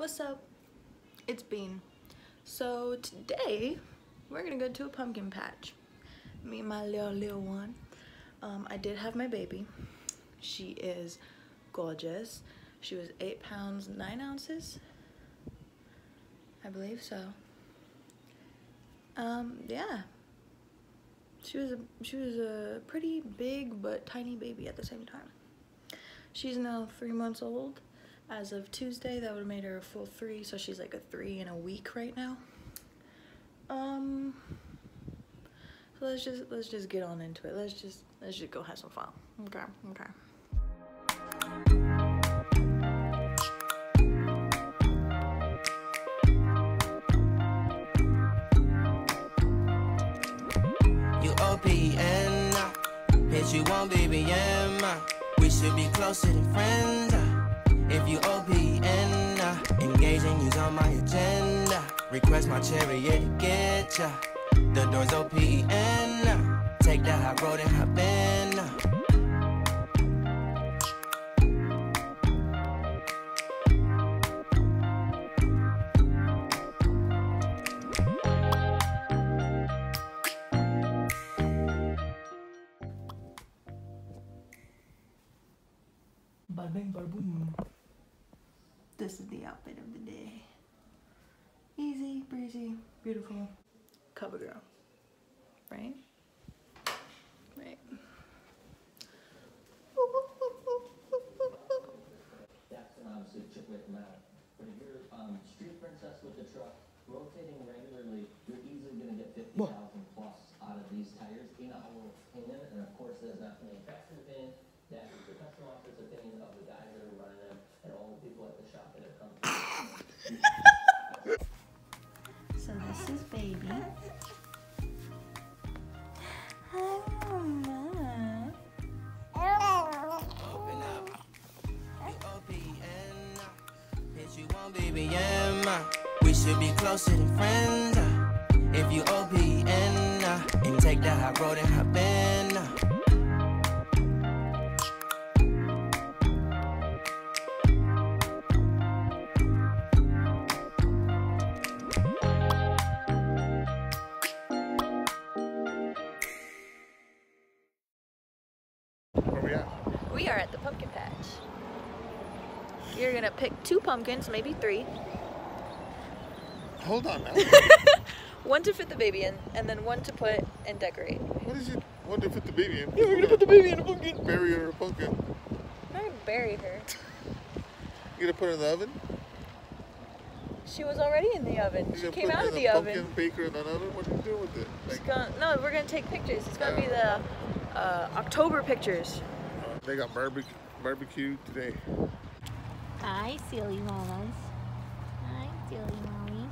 What's up? It's Bean. So today we're gonna go to a pumpkin patch. Me and my little little one. Um, I did have my baby. She is gorgeous. She was eight pounds nine ounces. I believe so. Um, yeah. She was a she was a pretty big but tiny baby at the same time. She's now three months old. As of Tuesday, that would have made her a full three, so she's like a three in a week right now. Um, so let's just let's just get on into it. Let's just let's just go have some fun. Okay, okay. You OPN, bitch, you BBM. uh, We should be closer than friends. If you OPN, uh, engaging you's on my agenda. Request my chariot to get ya. The door's OPN. uh, Take that high road and hop in. uh. Bada boom. This is the outfit of the day. Easy, breezy, beautiful. Cover girl. Right? Right. That's obviously chip weight amount. But if you're um, street princess with the truck, rotating regularly, you're easily gonna get fifty thousand plus out of these tires in a whole. And of course, there's that manufacturer opinion, that is the customer office opinion of the guys that are running them, and all the people at the shop that have come. So this is baby. Open up. OPN, bitch, you want BBM. We should be closer than friends. uh, If you OPN, uh, and take that high road and hop in. We are at the pumpkin patch. You're gonna pick two pumpkins, maybe three. Hold on now. One to fit the baby in, and then one to put and decorate. what is it? One to fit the baby in? Yeah, we're gonna put the baby in a pumpkin. Bury her in a pumpkin. I'm gonna bury her. You gonna put her in the oven? She was already in the oven. She came out of the oven. pumpkin, bake her in an oven? What are you doing with it? Like, gonna, no, we're gonna take pictures. It's gonna be the uh, October pictures. They got barbecue barbecue today. Hi, silly mamas. Hi, silly mommies.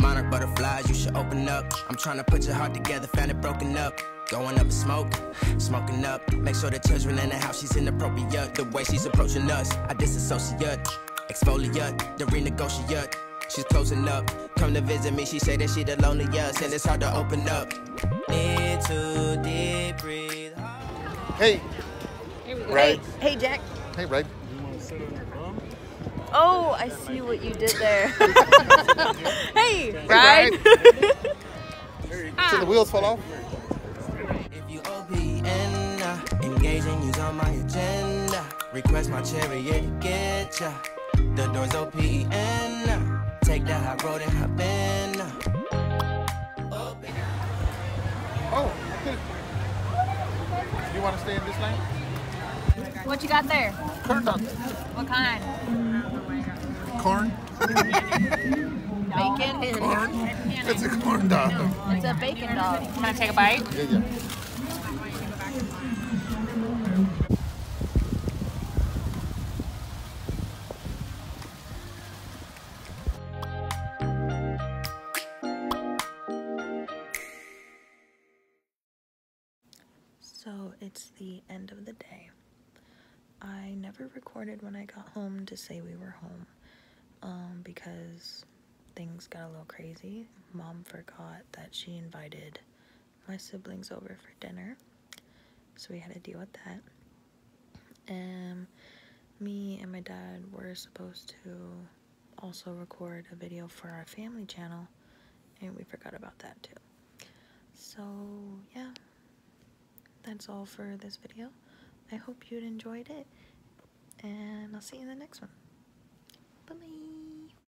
Monarch butterflies, you should open up. I'm trying to put your heart together, found it broken up. Going up in smoke, smoking up. Make sure the children in the house, she's inappropriate. The way she's approaching us, I disassociate. Exfoliate, the renegotiate. She's closing up. Come to visit me, she say that she the loneliest, and it's hard to open up. Need to deep breathe. Hey, Hey, Right. hey, Jack. hey, right. Oh, I see what you did there. hey, Ryan. Ryan. So the wheels fall off. If you OPN, uh, engaging you's on my agenda. Request my chariot to get ya. The door's OPN. uh, Take that high road and hop in. Oh, I. You want to stay in this lane? What you got there? Corn dog. What kind? Corn. Bacon. Corn. It's a corn dog. It's a bacon dog. Want to take a bite? Yeah, yeah. So it's the end of the day. I never recorded when I got home to say we were home um, because things got a little crazy. Mom forgot that she invited my siblings over for dinner, so we had to deal with that. And me and my dad were supposed to also record a video for our family channel, and we forgot about that too. So, that's all for this video. I hope you'd enjoyed it, and I'll see you in the next one. Bye.